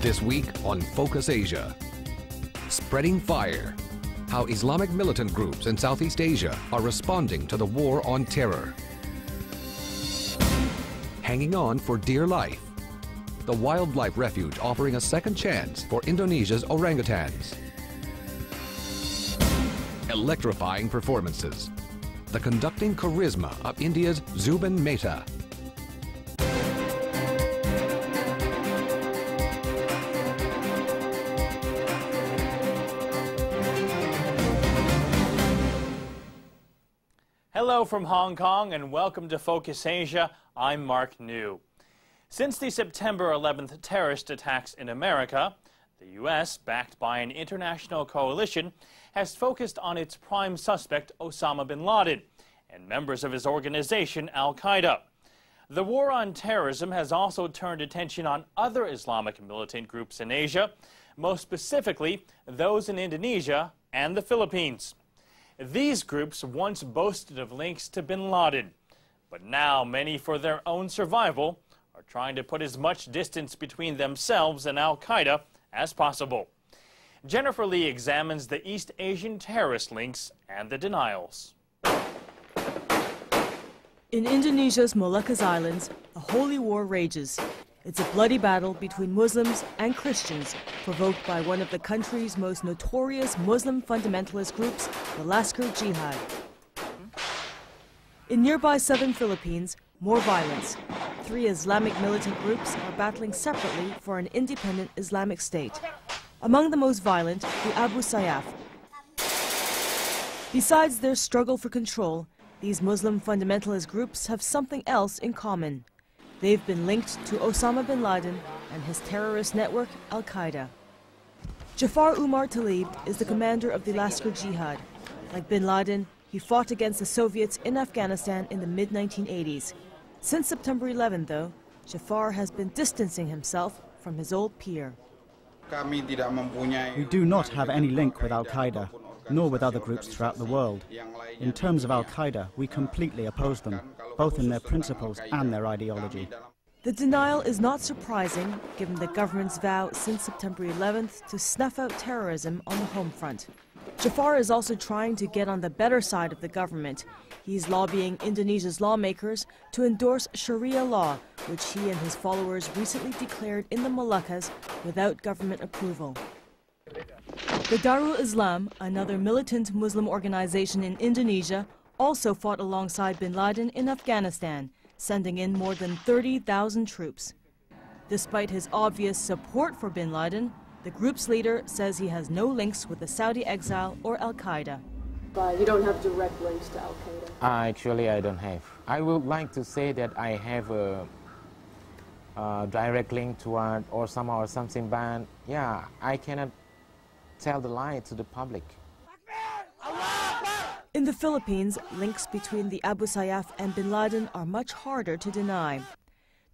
This week on Focus Asia. Spreading fire. How Islamic militant groups in Southeast Asia are responding to the war on terror. Hanging on for dear life. The wildlife refuge offering a second chance for Indonesia's orangutans. Electrifying performances. The conducting charisma of India's Zubin Mehta. Hello from Hong Kong and welcome to Focus Asia. I'm Mark Niu. Since the September 11th terrorist attacks in America, the U.S., backed by an international coalition, has focused on its prime suspect, Osama bin Laden, and members of his organization, Al Qaeda. The war on terrorism has also turned attention on other Islamic militant groups in Asia, most specifically those in Indonesia and the Philippines. These groups once boasted of links to bin Laden, but now many, for their own survival, are trying to put as much distance between themselves and Al Qaeda as possible. Jennifer Lee examines the East Asian terrorist links and the denials. In Indonesia's Moluccas Islands, a holy war rages. It's a bloody battle between Muslims and Christians, provoked by one of the country's most notorious Muslim fundamentalist groups, the Laskar Jihad. In nearby southern Philippines, more violence. Three Islamic militant groups are battling separately for an independent Islamic state. Among the most violent, the Abu Sayyaf. Besides their struggle for control, these Muslim fundamentalist groups have something else in common. They've been linked to Osama bin Laden and his terrorist network, Al Qaeda. Jafar Umar Talib is the commander of the Laskar Jihad. Like bin Laden, he fought against the Soviets in Afghanistan in the mid 1980s. Since September 11, though, Jafar has been distancing himself from his old peer. We do not have any link with Al Qaeda, nor with other groups throughout the world. In terms of Al Qaeda, we completely oppose them both in their principles and their ideology. The denial is not surprising, given the government's vow since September 11th to snuff out terrorism on the home front. Jafar is also trying to get on the better side of the government. He's lobbying Indonesia's lawmakers to endorse Sharia law, which he and his followers recently declared in the Moluccas without government approval. The Darul Islam, another militant Muslim organization in Indonesia, also fought alongside bin Laden in Afghanistan, sending in more than 30,000 troops. Despite his obvious support for bin Laden, the group's leader says he has no links with the Saudi exile or Al Qaeda. But you don't have direct links to Al Qaeda? Uh, actually, I don't have. I would like to say that I have a, a direct link toward Osama or something, but yeah, I cannot tell the lie to the public. In the Philippines, links between the Abu Sayyaf and bin Laden are much harder to deny.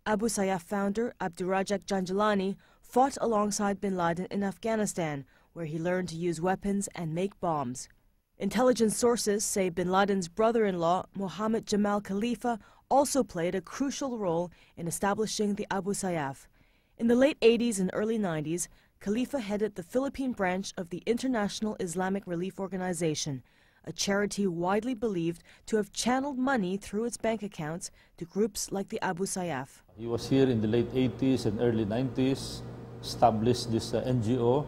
Abu Sayyaf founder Abdurajak Janjalani fought alongside bin Laden in Afghanistan, where he learned to use weapons and make bombs. Intelligence sources say bin Laden's brother-in-law, Mohammed Jamal Khalifa, also played a crucial role in establishing the Abu Sayyaf. In the late 80s and early 90s, Khalifa headed the Philippine branch of the International Islamic Relief Organization, a charity widely believed to have channeled money through its bank accounts to groups like the Abu Sayyaf. He was here in the late 80s and early 90s, established this uh, NGO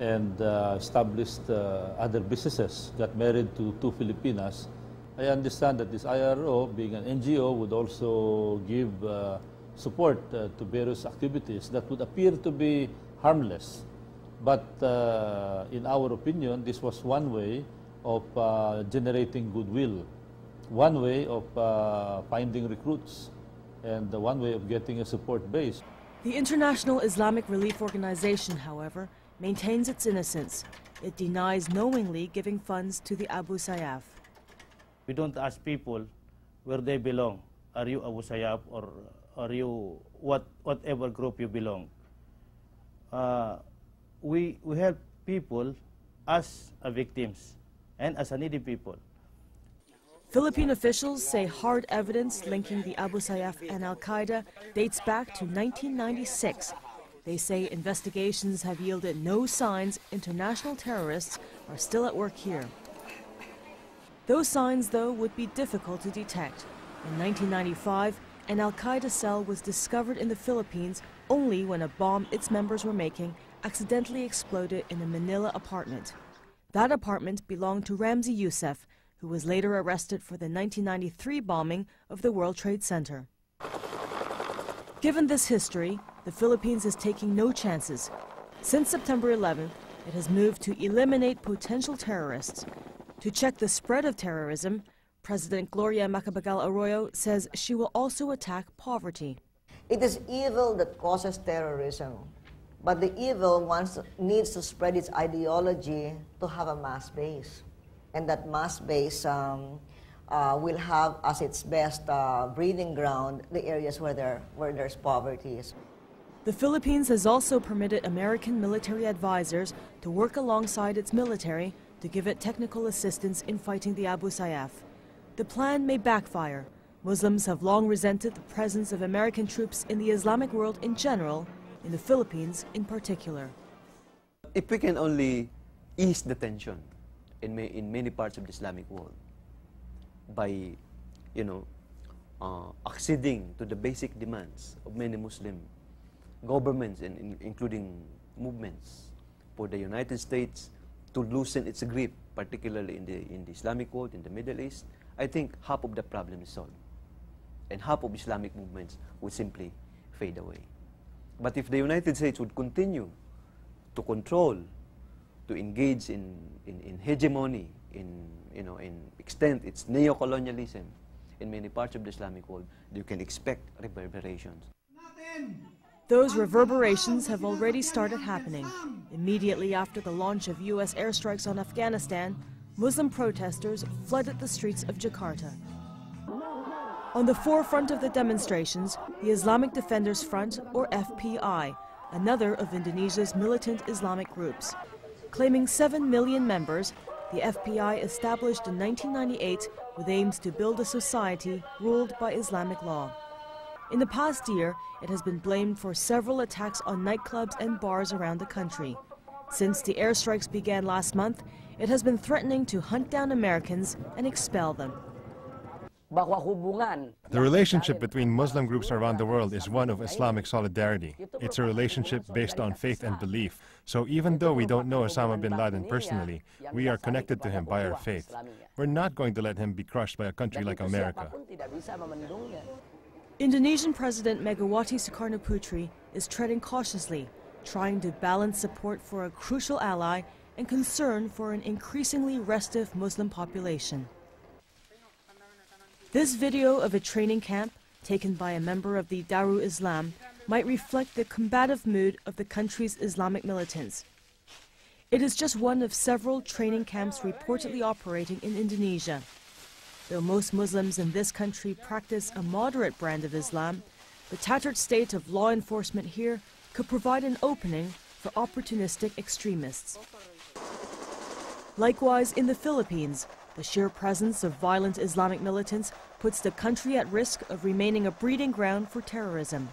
and uh, established uh, other businesses, got married to two Filipinas. I understand that this IRO, being an NGO, would also give uh, support uh, to various activities that would appear to be harmless. But uh, in our opinion, this was one way of uh, generating goodwill, one way of uh, finding recruits, and one way of getting a support base. The International Islamic Relief Organization, however, maintains its innocence. It denies knowingly giving funds to the Abu Sayyaf. We don't ask people where they belong. Are you Abu Sayyaf or are you what, whatever group you belong? Uh, we, we help people as victims and as a needy people. Philippine officials say hard evidence linking the Abu Sayyaf and Al Qaeda dates back to 1996. They say investigations have yielded no signs international terrorists are still at work here. Those signs, though, would be difficult to detect. In 1995, an Al Qaeda cell was discovered in the Philippines only when a bomb its members were making accidentally exploded in a Manila apartment. That apartment belonged to Ramzi Youssef, who was later arrested for the 1993 bombing of the World Trade Center. Given this history, the Philippines is taking no chances. Since September 11th, it has moved to eliminate potential terrorists. To check the spread of terrorism, President Gloria Macapagal Arroyo says she will also attack poverty. It is evil that causes terrorism, but the evil wants, needs to spread its ideology to have a mass base. And that mass base um, uh, will have as its best uh, breeding ground the areas where, there, where there's poverty. The Philippines has also permitted American military advisors to work alongside its military to give it technical assistance in fighting the Abu Sayyaf. The plan may backfire. Muslims have long resented the presence of American troops in the Islamic world in general, in the Philippines in particular. If we can only ease the tension in, in many parts of the Islamic world by, you know, uh, acceding to the basic demands of many Muslim governments, and in, including movements, for the United States to loosen its grip, particularly in the, in the Islamic world, in the Middle East, I think half of the problem is solved. And half of Islamic movements would simply fade away. But if the United States would continue to control, to engage in, in, in hegemony, in, you know, in extend its neo-colonialism in many parts of the Islamic world, you can expect reverberations. Those reverberations have already started happening. Immediately after the launch of U.S. airstrikes on Afghanistan, Muslim protesters flooded the streets of Jakarta. On the forefront of the demonstrations, the Islamic Defenders Front, or FPI, another of Indonesia's militant Islamic groups. Claiming 7 million members, the FPI established in 1998 with aims to build a society ruled by Islamic law. In the past year, it has been blamed for several attacks on nightclubs and bars around the country. Since the airstrikes began last month, it has been threatening to hunt down Americans and expel them. The relationship between Muslim groups around the world is one of Islamic solidarity. It's a relationship based on faith and belief. So even though we don't know Osama bin Laden personally, we are connected to him by our faith. We're not going to let him be crushed by a country like America. Indonesian President Megawati Sukarnoputri is treading cautiously, trying to balance support for a crucial ally and concern for an increasingly restive Muslim population. This video of a training camp, taken by a member of the Darul Islam, might reflect the combative mood of the country's Islamic militants. It is just one of several training camps reportedly operating in Indonesia. Though most Muslims in this country practice a moderate brand of Islam, the tattered state of law enforcement here could provide an opening for opportunistic extremists. Likewise, in the Philippines, the sheer presence of violent Islamic militants puts the country at risk of remaining a breeding ground for terrorism.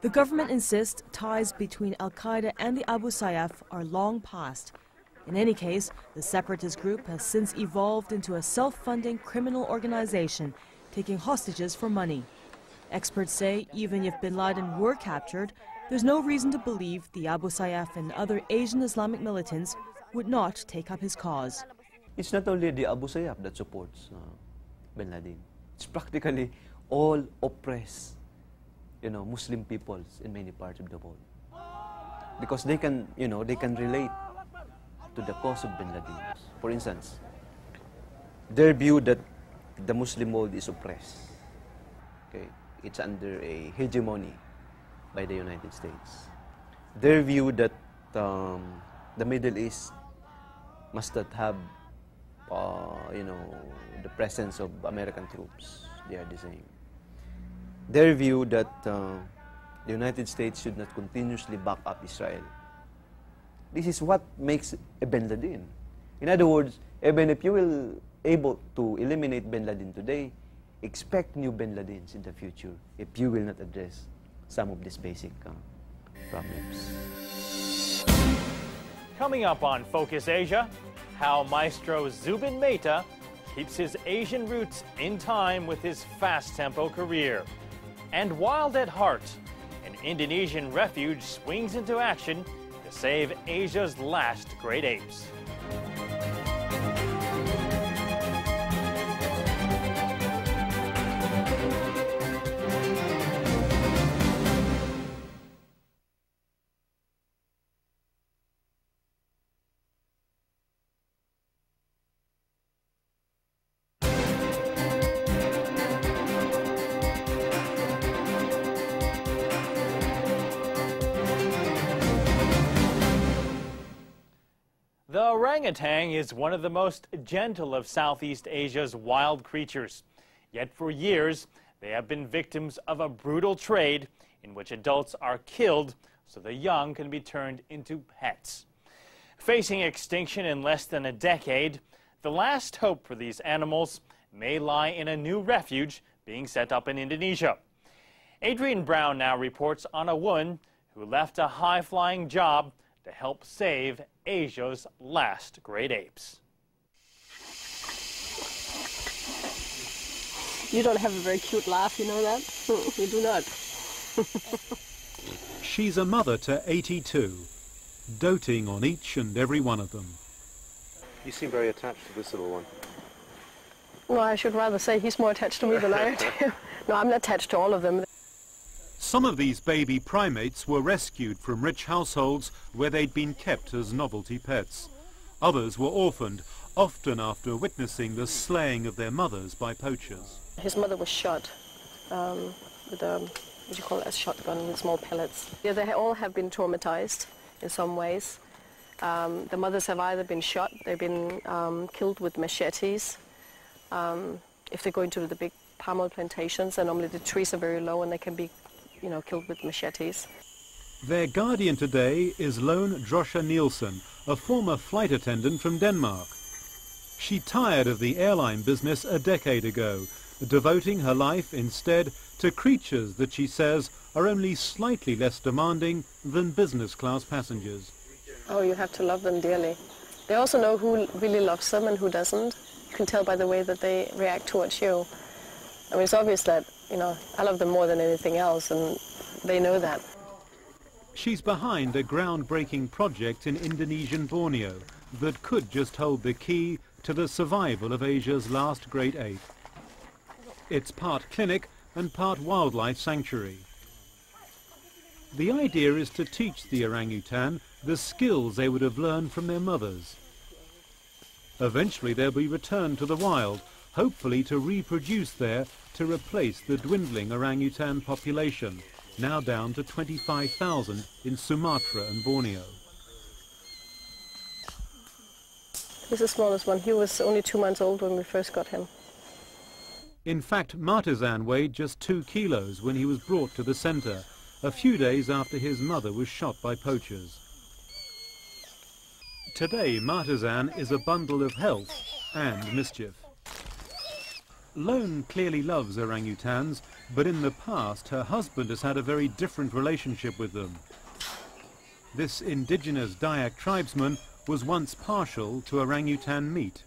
The government insists ties between Al Qaeda and the Abu Sayyaf are long past. In any case, the separatist group has since evolved into a self funding criminal organization taking hostages for money. Experts say even if bin Laden were captured, there's no reason to believe the Abu Sayyaf and other Asian Islamic militants would not take up his cause. It's not only the Abu Sayyaf that supports uh, bin Laden. It's practically all oppressed, you know, Muslim peoples in many parts of the world. Because they can, you know, they can relate to the cause of bin Laden. For instance, their view that the Muslim world is oppressed. Okay, it's under a hegemony by the United States. Their view that um, the Middle East must have, uh, you know, the presence of American troops. They are the same. Their view that uh, the United States should not continuously back up Israel. This is what makes a bin Laden. In other words, even if you will able to eliminate bin Laden today, expect new bin Ladens in the future if you will not address some of these basic uh, problems. Coming up on Focus Asia, how Maestro Zubin Mehta keeps his Asian roots in time with his fast-tempo career. And Wild at Heart, an Indonesian refuge swings into action to save Asia's last great apes. Orangutan is one of the most gentle of Southeast Asia's wild creatures. Yet for years, they have been victims of a brutal trade in which adults are killed so the young can be turned into pets. Facing extinction in less than a decade, the last hope for these animals may lie in a new refuge being set up in Indonesia. Adrian Brown now reports on a woman who left a high-flying job to help save Asia's last great apes. You don't have a very cute laugh, you know that? you do not. She's a mother to 82, doting on each and every one of them. You seem very attached to this little one. Well, I should rather say he's more attached to me than I am to him. No, I'm attached to all of them. Some of these baby primates were rescued from rich households where they'd been kept as novelty pets. Others were orphaned, often after witnessing the slaying of their mothers by poachers. His mother was shot um, with a, what do you call it, a shotgun with small pellets. Yeah, they all have been traumatized in some ways. Um, the mothers have either been shot, they've been um, killed with machetes. Um, if they go into the big palm oil plantations, and normally the trees are very low and they can be you know, killed with machetes. Their guardian today is Lone Droscher Nielsen, a former flight attendant from Denmark. She tired of the airline business a decade ago, devoting her life instead to creatures that she says are only slightly less demanding than business class passengers. Oh, you have to love them dearly. They also know who really loves them and who doesn't. You can tell by the way that they react towards you. I mean, it's obvious that you know, I love them more than anything else, and they know that. She's behind a groundbreaking project in Indonesian Borneo that could just hold the key to the survival of Asia's last great ape. It's part clinic and part wildlife sanctuary. The idea is to teach the orangutan the skills they would have learned from their mothers. Eventually they'll be returned to the wild, hopefully to reproduce there to replace the dwindling orangutan population, now down to 25,000 in Sumatra and Borneo. He's the smallest one. He was only two months old when we first got him. In fact, Martizan weighed just two kilos when he was brought to the centre, a few days after his mother was shot by poachers. Today, Martizan is a bundle of health and mischief. Lone clearly loves orangutans, but in the past her husband has had a very different relationship with them. This indigenous Dayak tribesman was once partial to orangutan meat.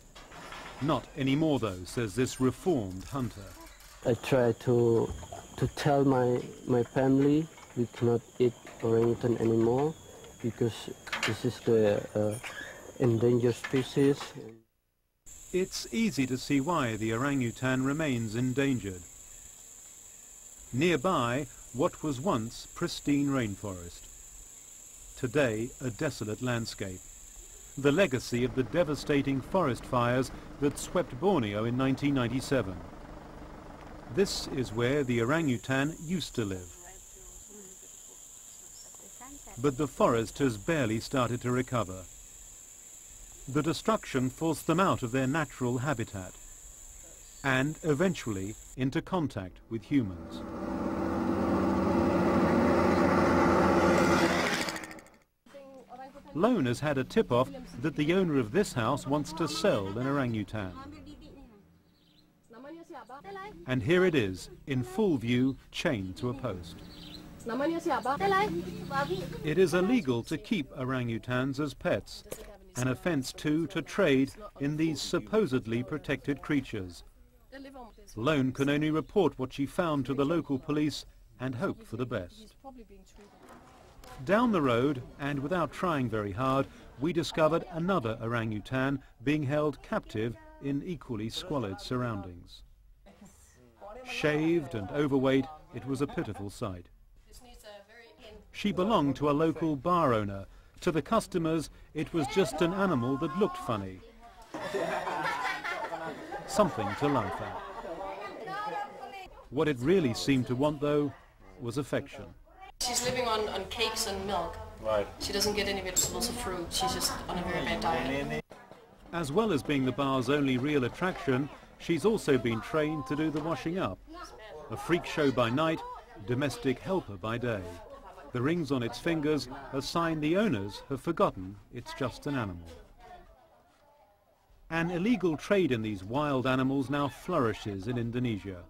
Not anymore though, says this reformed hunter. I try to to tell my my family we cannot eat orangutan anymore because this is the uh, endangered species. It's easy to see why the orangutan remains endangered. Nearby, what was once pristine rainforest. Today, a desolate landscape. The legacy of the devastating forest fires that swept Borneo in 1997. This is where the orangutan used to live. But the forest has barely started to recover. The destruction forced them out of their natural habitat and eventually into contact with humans. Lone has had a tip-off that the owner of this house wants to sell an orangutan. And here it is, in full view, chained to a post. It is illegal to keep orangutans as pets, an offence too to trade in these supposedly protected creatures. Lone can only report what she found to the local police and hope for the best. Down the road, and without trying very hard, we discovered another orangutan being held captive in equally squalid surroundings. Shaved and overweight, it was a pitiful sight. She belonged to a local bar owner. To the customers, it was just an animal that looked funny. Something to laugh at. What it really seemed to want, though, was affection. She's living on, on cakes and milk. Right. She doesn't get any vegetables or fruit. She's just on a very bad diet. As well as being the bar's only real attraction, she's also been trained to do the washing up. A freak show by night, domestic helper by day. The rings on its fingers, a sign the owners have forgotten it's just an animal. An illegal trade in these wild animals now flourishes in Indonesia.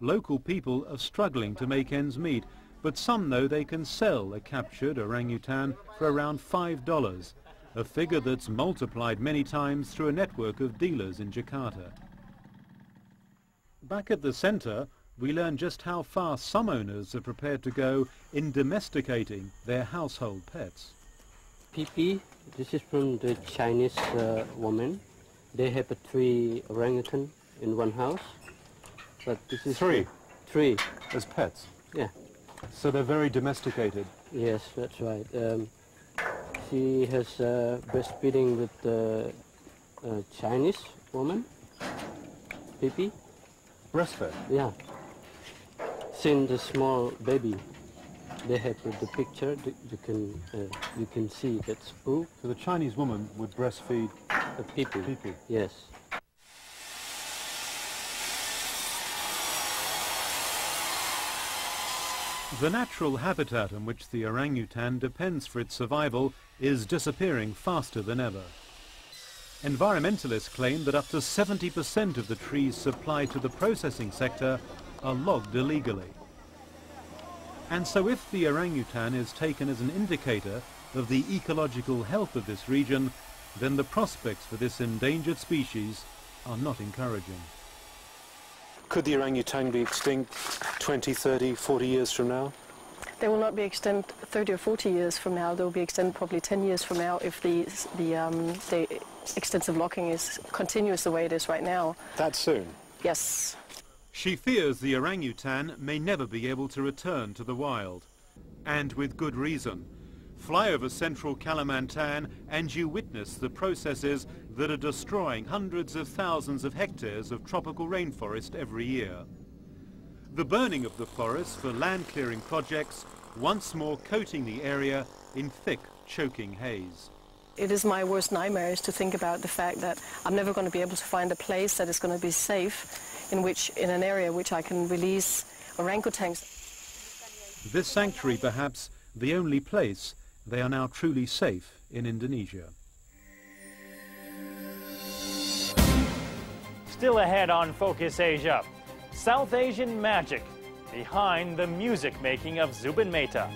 Local people are struggling to make ends meet, but some know they can sell a captured orangutan for around $5, a figure that's multiplied many times through a network of dealers in Jakarta. Back at the centre, we learn just how far some owners are prepared to go in domesticating their household pets. PP, this is from the Chinese uh, woman. They have a three orangutan in one house. But this is Three? Three. As pets? Yeah. So they're very domesticated? Yes, that's right. Um, she has uh, breastfeeding with the uh, Chinese woman, PP. Breastfed? Yeah. Since the small baby, they have the picture. You can uh, you can see that's poo. So the Chinese woman would breastfeed a people. PP. Yes. The natural habitat on which the orangutan depends for its survival is disappearing faster than ever. Environmentalists claim that up to 70% of the trees supplied to the processing sector are logged illegally. And so if the orangutan is taken as an indicator of the ecological health of this region, then the prospects for this endangered species are not encouraging. Could the orangutan be extinct 20, 30, 40 years from now? They will not be extinct 30 or 40 years from now. They will be extinct probably 10 years from now if the, the, um, the extensive logging is continuous the way it is right now. That soon? Yes. She fears the orangutan may never be able to return to the wild. And with good reason. Fly over central Kalimantan and you witness the processes that are destroying hundreds of thousands of hectares of tropical rainforest every year. The burning of the forest for land clearing projects once more coating the area in thick, choking haze. It is my worst nightmare is to think about the fact that I'm never going to be able to find a place that is going to be safe in which, in an area which I can release orangutans. This sanctuary perhaps the only place they are now truly safe in Indonesia. Still ahead on Focus Asia, South Asian magic behind the music making of Zubin Mehta.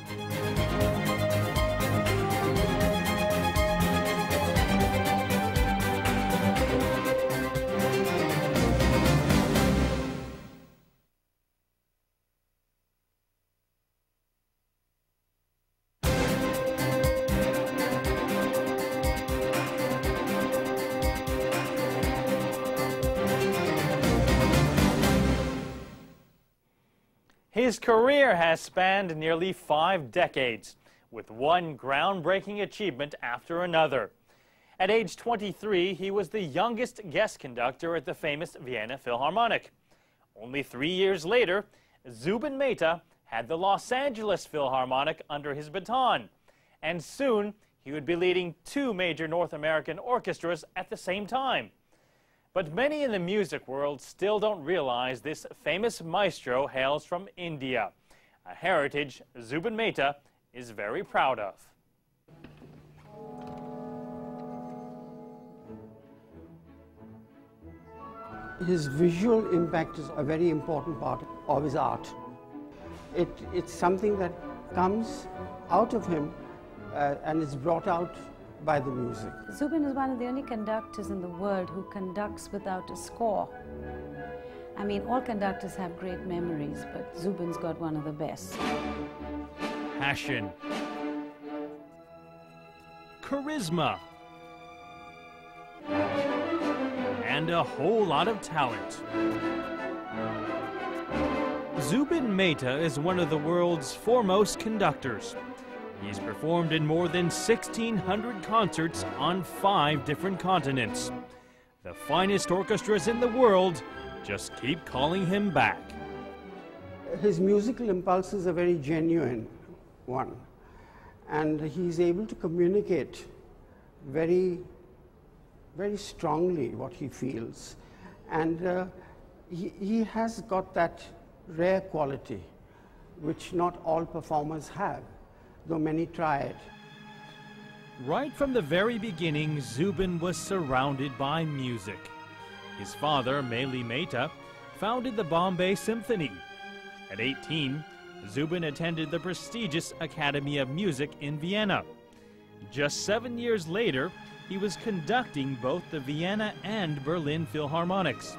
His career has spanned nearly five decades, with one groundbreaking achievement after another. At age 23, he was the youngest guest conductor at the famous Vienna Philharmonic. Only three years later, Zubin Mehta had the Los Angeles Philharmonic under his baton, and soon he would be leading two major North American orchestras at the same time. But many in the music world still don't realize this famous maestro hails from India, a heritage Zubin Mehta is very proud of. His visual impact is a very important part of his art. It, it's something that comes out of him uh, and is brought out by the music. Zubin is one of the only conductors in the world who conducts without a score. I mean, all conductors have great memories, but Zubin's got one of the best. Passion. Charisma. And a whole lot of talent. Zubin Mehta is one of the world's foremost conductors. He's performed in more than 1,600 concerts on five different continents. The finest orchestras in the world just keep calling him back. His musical impulse is a very genuine one, and he's able to communicate very, very strongly what he feels. And uh, he, he has got that rare quality which not all performers have though many tried. Right from the very beginning, Zubin was surrounded by music. His father, Mehli Mehta, founded the Bombay Symphony. At 18, Zubin attended the prestigious Academy of Music in Vienna. Just seven years later, he was conducting both the Vienna and Berlin Philharmonics.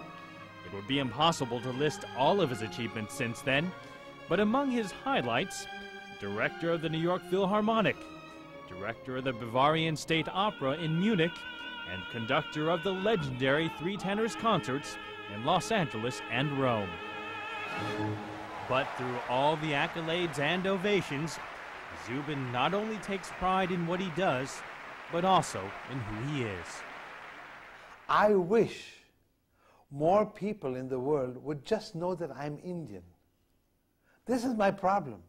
It would be impossible to list all of his achievements since then, but among his highlights director of the New York Philharmonic, director of the Bavarian State Opera in Munich, and conductor of the legendary Three Tenors concerts in Los Angeles and Rome. But through all the accolades and ovations, Zubin not only takes pride in what he does, but also in who he is. I wish more people in the world would just know that I'm Indian. This is my problem.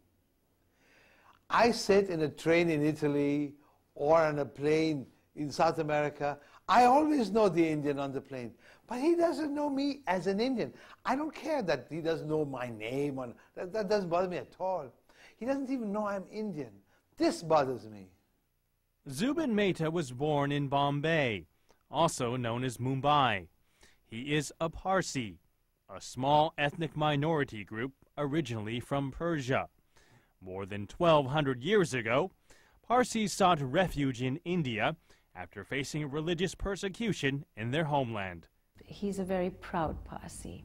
I sit in a train in Italy or on a plane in South America. I always know the Indian on the plane, but he doesn't know me as an Indian. I don't care that he doesn't know my name. Or, that, that doesn't bother me at all. He doesn't even know I'm Indian. This bothers me. Zubin Mehta was born in Bombay, also known as Mumbai. He is a Parsi, a small ethnic minority group originally from Persia. More than 1,200 years ago, Parsis sought refuge in India after facing religious persecution in their homeland. He's a very proud Parsi.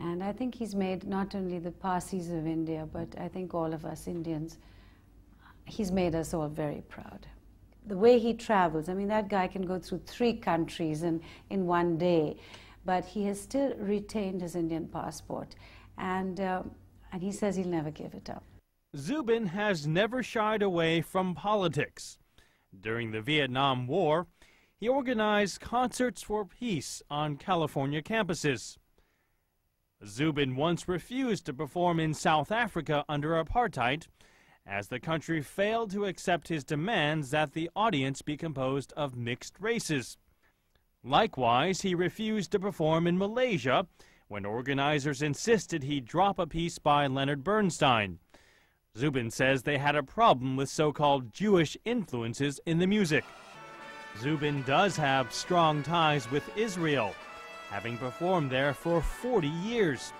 And I think he's made not only the Parsis of India, but I think all of us Indians, he's made us all very proud. The way he travels, I mean, that guy can go through three countries in, in one day, but he has still retained his Indian passport. And, uh, and he says he'll never give it up. Zubin has never shied away from politics. During the Vietnam War, he organized concerts for peace on California campuses. Zubin once refused to perform in South Africa under apartheid as the country failed to accept his demands that the audience be composed of mixed races. Likewise, he refused to perform in Malaysia when organizers insisted he drop a piece by Leonard Bernstein. Zubin says they had a problem with so-called Jewish influences in the music. Zubin does have strong ties with Israel, having performed there for 40 years.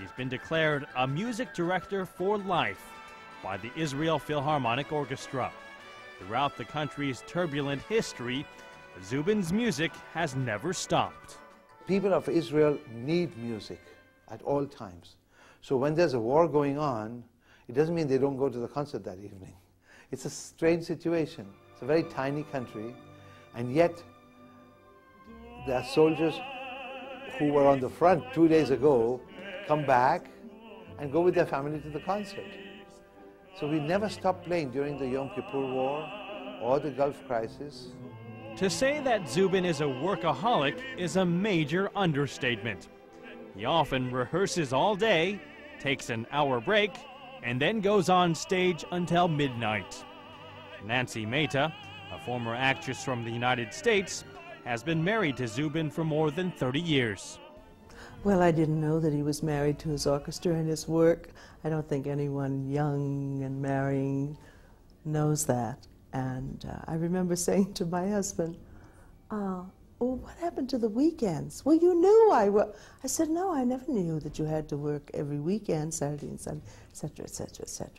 He's been declared a music director for life by the Israel Philharmonic Orchestra. Throughout the country's turbulent history, Zubin's music has never stopped. People of Israel need music at all times. So when there's a war going on, it doesn't mean they don't go to the concert that evening. It's a strange situation. It's a very tiny country, and yet there are soldiers who were on the front two days ago come back and go with their family to the concert. So we never stopped playing during the Yom Kippur War or the Gulf Crisis. To say that Zubin is a workaholic is a major understatement. He often rehearses all day, takes an hour break, and then goes on stage until midnight. Nancy Mehta, a former actress from the United States, has been married to Zubin for more than 30 years. Well, I didn't know that he was married to his orchestra and his work. I don't think anyone young and marrying knows that. And uh, I remember saying to my husband, uh, well, what happened to the weekends? Well, you knew I work. I said, no, I never knew that you had to work every weekend, Saturday and Sunday, etc., etc., etc.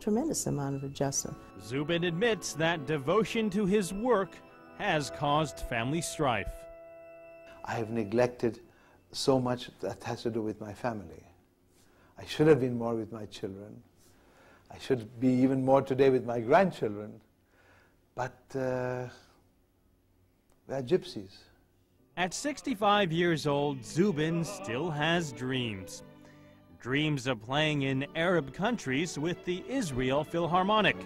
Tremendous amount of adjustment. Zubin admits that devotion to his work has caused family strife. I have neglected so much that has to do with my family. I should have been more with my children. I should be even more today with my grandchildren. But uh, we are gypsies. At 65 years old, Zubin still has dreams. Dreams of playing in Arab countries with the Israel Philharmonic.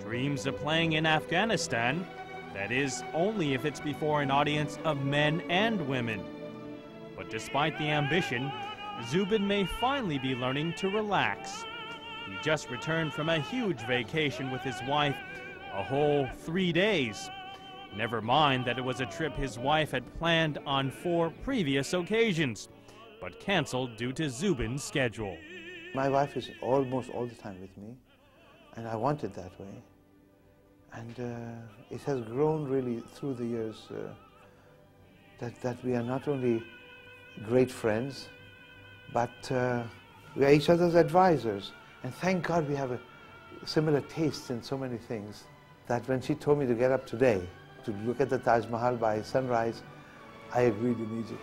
Dreams of playing in Afghanistan, that is, only if it's before an audience of men and women. But despite the ambition, Zubin may finally be learning to relax. He just returned from a huge vacation with his wife, a whole three days. Never mind that it was a trip his wife had planned on four previous occasions, but canceled due to Zubin's schedule. My wife is almost all the time with me, and I want it that way. And uh, it has grown really through the years uh, that, that we are not only great friends, but uh, we are each other's advisors. And thank God we have a similar taste in so many things that when she told me to get up today to look at the Taj Mahal by sunrise, I agreed immediately.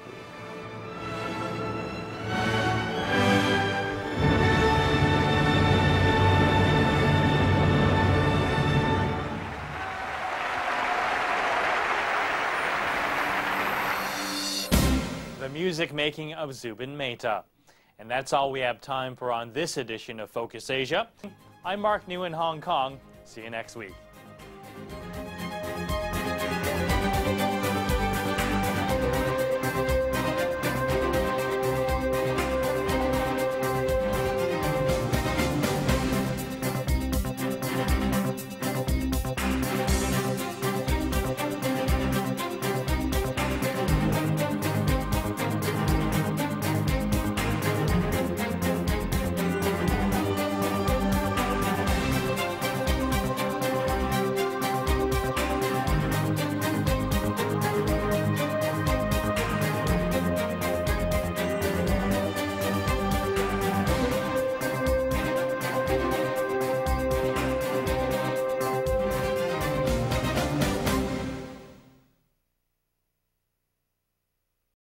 The music making of Zubin Mehta. And that's all we have time for on this edition of Focus Asia. I'm Mark Niu in Hong Kong. See you next week.